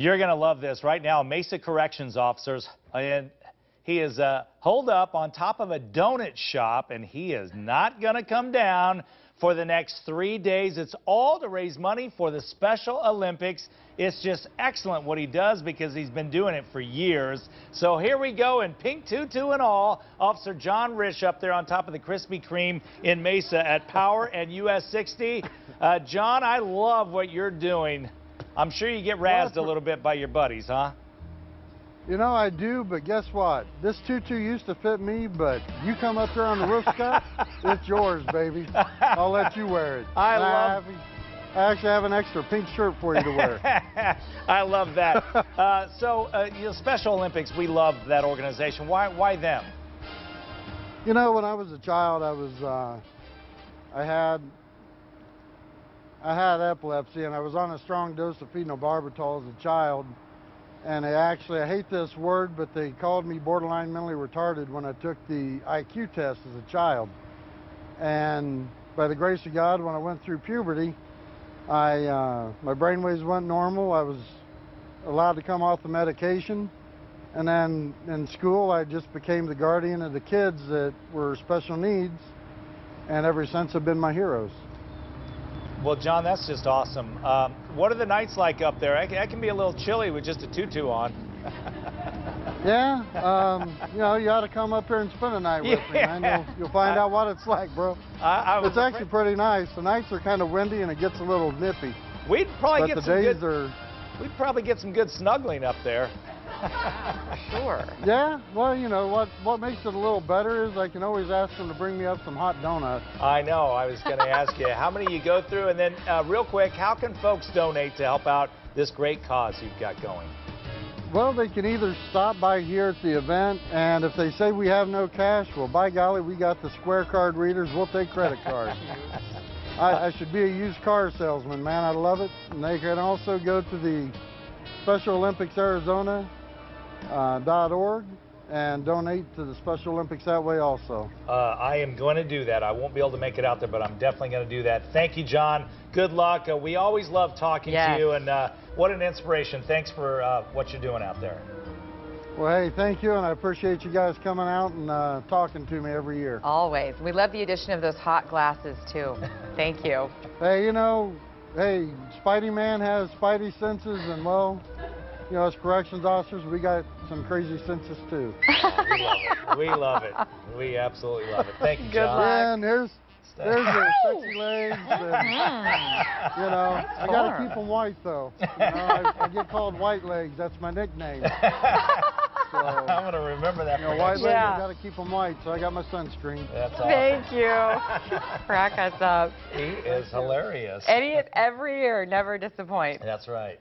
You're going to love this. Right now, Mesa Corrections officers, and he is uh, holed up on top of a donut shop, and he is not going to come down for the next three days. It's all to raise money for the Special Olympics. It's just excellent what he does because he's been doing it for years. So here we go in pink tutu and all. Officer John Risch up there on top of the Krispy Kreme in Mesa at Power and US 60. Uh, John, I love what you're doing. I'm sure you get razzed a little bit by your buddies, huh? You know, I do, but guess what? This tutu used to fit me, but you come up here on the roof, Scott, it's yours, baby. I'll let you wear it. I And love- have- I actually have an extra pink shirt for you to wear. I love that. Uh, so, uh, you know, Special Olympics, we love that organization. Why, why them? you know, when I was a child, I was, uh, I had, I had epilepsy, and I was on a strong dose of phenobarbital as a child. And they actually, I hate this word, but they called me borderline mentally retarded when I took the IQ test as a child. And by the grace of God, when I went through puberty, I uh, my brainwaves went normal. I was allowed to come off the medication, and then in school, I just became the guardian of the kids that were special needs, and ever since have been my heroes. Well, John, that's just awesome. Um, what are the nights like up there? I can be a little chilly with just a tutu on. Yeah, um, you know, you ought to come up here and spend a night with me, man. Yeah. You'll, you'll find out what it's like, bro. I, I It's actually pretty nice. The nights are kind of windy and it gets a little nippy, we'd probably but get the some days good. are. We'd probably get some good snuggling up there. Sure. Yeah, well, you know what? What makes it a little better is I can always ask them to bring me up some hot donuts. I know. I was going to ask you how many you go through, and then uh, real quick, how can folks donate to help out this great cause you've got going? Well, they can either stop by here at the event, and if they say we have no cash, well, by golly, we got the Square Card readers. We'll take credit cards. I, I should be a used car salesman, man. I love it. And they can also go to the Special Olympics Arizona dot org and donate to the Special Olympics that way also. Uh, I am going to do that. I won't be able to make it out there, but I'm definitely going to do that. Thank you, John. Good luck. Uh, we always love talking Yes. to you, and uh, what an inspiration. Thanks for uh, what you're doing out there. Well, hey, thank you, and I appreciate you guys coming out and uh, talking to me every year. Always. We love the addition of those hot glasses, too. Thank you. Hey, you know, hey, Spidey Man has Spidey senses, and well, you know, as corrections officers, we got some crazy senses too. We love it. We love it. We absolutely love it. Thank you, Good John. luck. And there's there's your sexy legs, and, mm-hmm. you know, I gotta form. keep them white though. You know, I, I get called White Legs. That's my nickname. I'm going to remember that. You know, white legs. Yeah. I gotta keep them white, so I got my sunscreen. That's awesome. Thank you. Crack us up. He is hilarious. Any every year, never disappoint. That's right.